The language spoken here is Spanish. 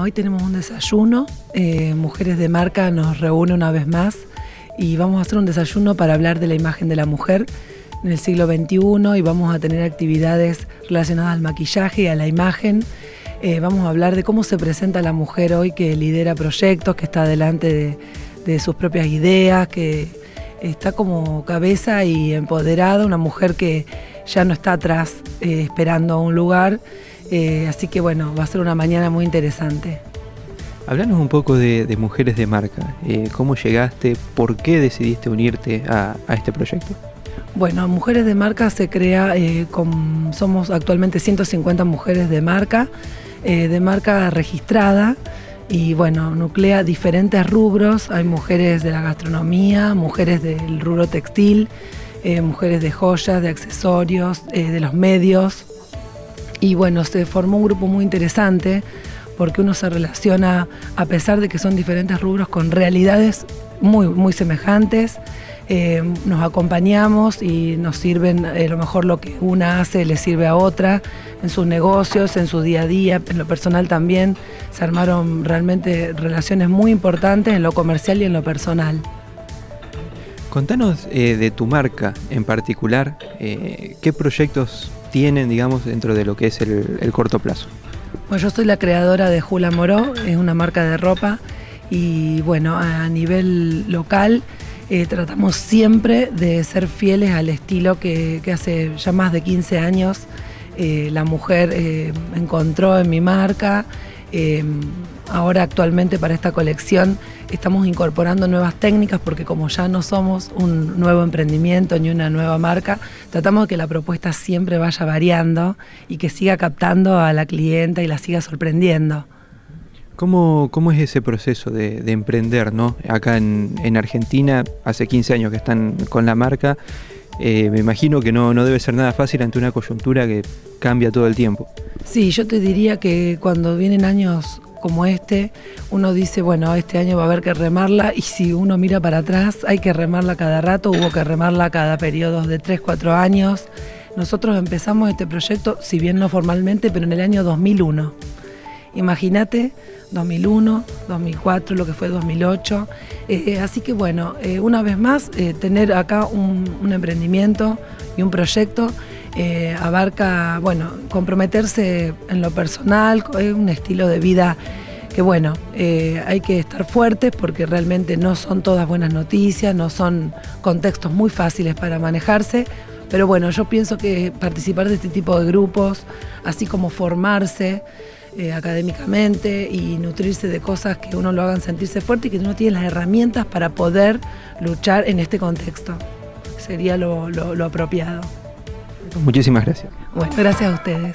Hoy tenemos un desayuno, eh, Mujeres de Marca nos reúne una vez más y vamos a hacer un desayuno para hablar de la imagen de la mujer en el siglo XXI y vamos a tener actividades relacionadas al maquillaje y a la imagen. Eh, vamos a hablar de cómo se presenta la mujer hoy que lidera proyectos, que está delante de, sus propias ideas, que está como cabeza y empoderada, una mujer que ya no está atrás eh, esperando un lugar eh, así que bueno, va a ser una mañana muy interesante. Hablanos un poco de, Mujeres de Marca. Eh, ¿Cómo llegaste? ¿Por qué decidiste unirte a, este proyecto? Bueno, Mujeres de Marca se crea, eh, somos actualmente 150 mujeres de marca, de marca registrada y bueno, nuclea diferentes rubros. Hay mujeres de la gastronomía, mujeres del rubro textil, mujeres de joyas, de accesorios, de los medios, y bueno, se formó un grupo muy interesante porque uno se relaciona, a pesar de que son diferentes rubros, con realidades muy, muy semejantes. Eh, nos acompañamos y nos sirven, a eh, lo mejor lo que una hace le sirve a otra en sus negocios, en su día a día, en lo personal también. Se armaron realmente relaciones muy importantes en lo comercial y en lo personal. Contanos eh, de tu marca en particular, qué proyectos tienen, digamos, dentro de lo que es el, corto plazo? Bueno, yo soy la creadora de Jula Moró, es una marca de ropa y bueno, a nivel local eh, tratamos siempre de ser fieles al estilo que, hace ya más de 15 años eh, la mujer eh, encontró en mi marca. Ahora actualmente para esta colección estamos incorporando nuevas técnicas porque como ya no somos un nuevo emprendimiento ni una nueva marca, tratamos de que la propuesta siempre vaya variando y que siga captando a la clienta y la siga sorprendiendo. ¿Cómo, cómo es ese proceso de, emprender? ¿no? Acá en, Argentina, hace 15 años que están con la marca, eh, me imagino que no, no debe ser nada fácil ante una coyuntura que cambia todo el tiempo. Sí, yo te diría que cuando vienen años como este, uno dice, bueno, este año va a haber que remarla y si uno mira para atrás, hay que remarla cada rato, hubo que remarla cada periodo de 3, 4 años. Nosotros empezamos este proyecto, si bien no formalmente, pero en el año 2001. Imagínate, 2001, 2004, lo que fue 2008. Eh, así que bueno, eh, una vez más, eh, tener acá un emprendimiento y un proyecto eh, abarca, bueno, comprometerse en lo personal, es un estilo de vida que bueno, eh, hay que estar fuertes porque realmente no son todas buenas noticias, no son contextos muy fáciles para manejarse, pero bueno, yo pienso que participar de este tipo de grupos, así como formarse eh, académicamente y nutrirse de cosas que uno lo hagan sentirse fuerte y que uno tiene las herramientas para poder luchar en este contexto, sería lo apropiado. Muchísimas gracias. Bueno, gracias a ustedes.